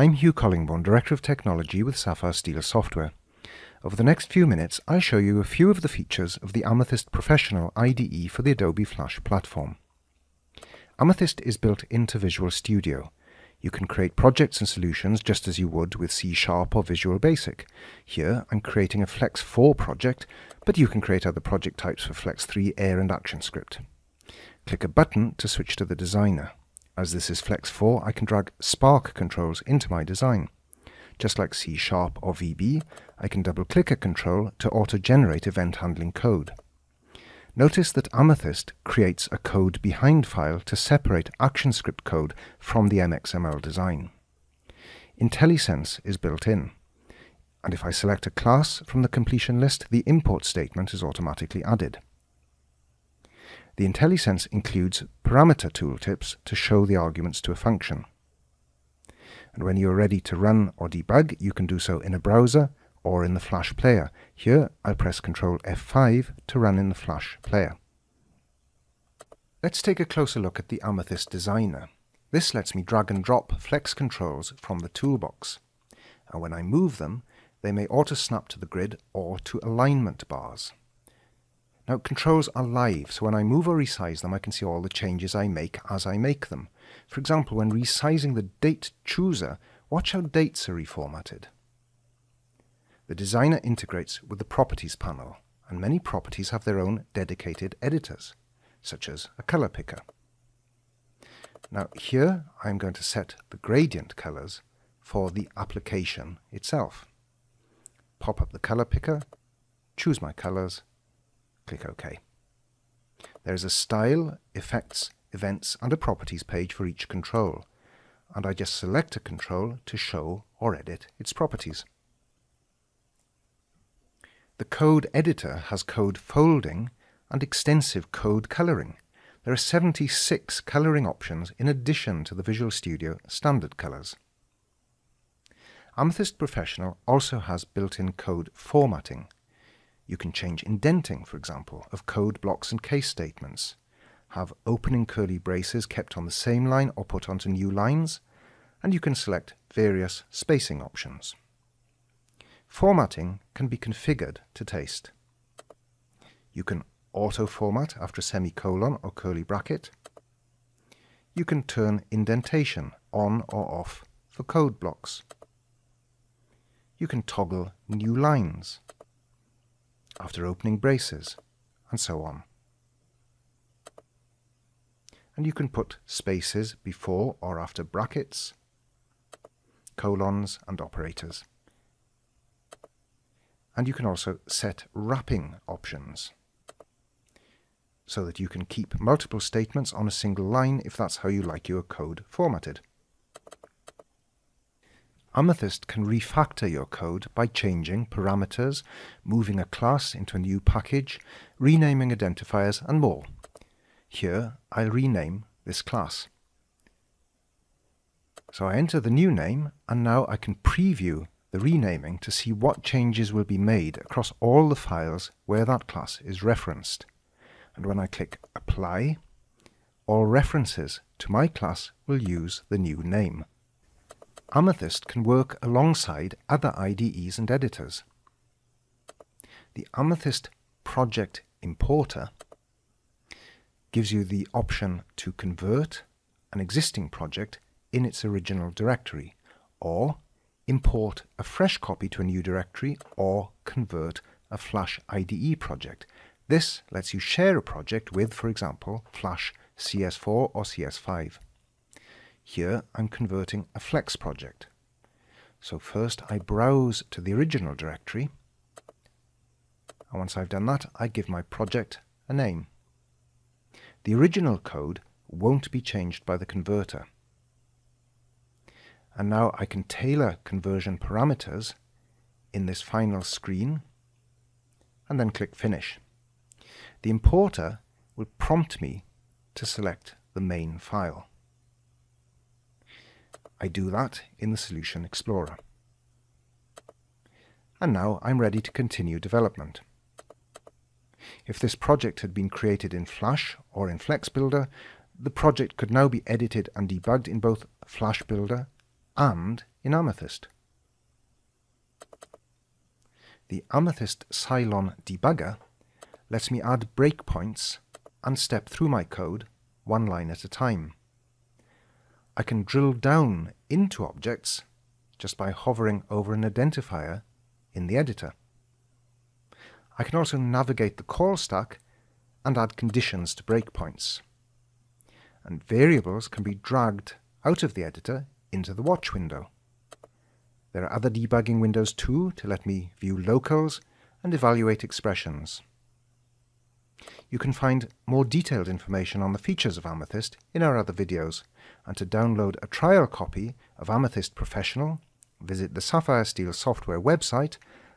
I'm Hugh Collingbourne, Director of Technology with SapphireSteel Software. Over the next few minutes, I'll show you a few of the features of the Amethyst Professional IDE for the Adobe Flash platform. Amethyst is built into Visual Studio. You can create projects and solutions just as you would with C Sharp or Visual Basic. Here, I'm creating a Flex 4 project, but you can create other project types for Flex 3 AIR and ActionScript. Click a button to switch to the designer. As this is Flex 4, I can drag Spark controls into my design. Just like C Sharp or VB, I can double-click a control to auto-generate event handling code. Notice that Amethyst creates a code behind file to separate ActionScript code from the MXML design. IntelliSense is built in, and if I select a class from the completion list, the import statement is automatically added. The IntelliSense includes parameter tooltips to show the arguments to a function. And when you are ready to run or debug, you can do so in a browser or in the Flash player. Here, I'll press Ctrl F5 to run in the Flash player. Let's take a closer look at the Amethyst Designer. This lets me drag and drop Flex controls from the toolbox. And when I move them, they may auto-snap to the grid or to alignment bars. Now controls are live, so when I move or resize them I can see all the changes I make as I make them. For example, when resizing the date chooser, watch how dates are reformatted. The designer integrates with the Properties panel, and many properties have their own dedicated editors, such as a color picker. Now here I'm going to set the gradient colors for the application itself. Pop up the color picker, choose my colors, click OK. There is a Style, Effects, Events and a Properties page for each control, and I just select a control to show or edit its properties. The code editor has code folding and extensive code coloring. There are 76 coloring options in addition to the Visual Studio standard colors. Amethyst Professional also has built-in code formatting, you can change indenting, for example, of code blocks and case statements, have opening curly braces kept on the same line or put onto new lines, and you can select various spacing options. Formatting can be configured to taste. You can auto-format after a semicolon or curly bracket. You can turn indentation on or off for code blocks. You can toggle new lines after opening braces, and so on. And you can put spaces before or after brackets, colons and operators. And you can also set wrapping options so that you can keep multiple statements on a single line if that's how you like your code formatted. Amethyst can refactor your code by changing parameters, moving a class into a new package, renaming identifiers and more. Here I'll rename this class. So I enter the new name and now I can preview the renaming to see what changes will be made across all the files where that class is referenced. And when I click Apply, all references to my class will use the new name. Amethyst can work alongside other IDEs and editors. The Amethyst Project Importer gives you the option to convert an existing project in its original directory, or import a fresh copy to a new directory, or convert a Flash IDE project. This lets you share a project with, for example, Flash CS4 or CS5. Here I'm converting a Flex project. So first I browse to the original directory. And once I've done that, I give my project a name. The original code won't be changed by the converter. And now I can tailor conversion parameters in this final screen and then click Finish. The importer will prompt me to select the main file. I do that in the Solution Explorer. And now I'm ready to continue development. If this project had been created in Flash or in Flex Builder, the project could now be edited and debugged in both Flash Builder and in Amethyst. The Amethyst Cylon debugger lets me add breakpoints and step through my code one line at a time. I can drill down into objects just by hovering over an identifier in the editor. I can also navigate the call stack and add conditions to breakpoints. And variables can be dragged out of the editor into the watch window. There are other debugging windows too to let me view locals and evaluate expressions. You can find more detailed information on the features of Amethyst in our other videos, and to download a trial copy of Amethyst Professional, visit the SapphireSteel software website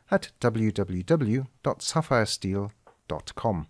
at www.sapphiresteel.com.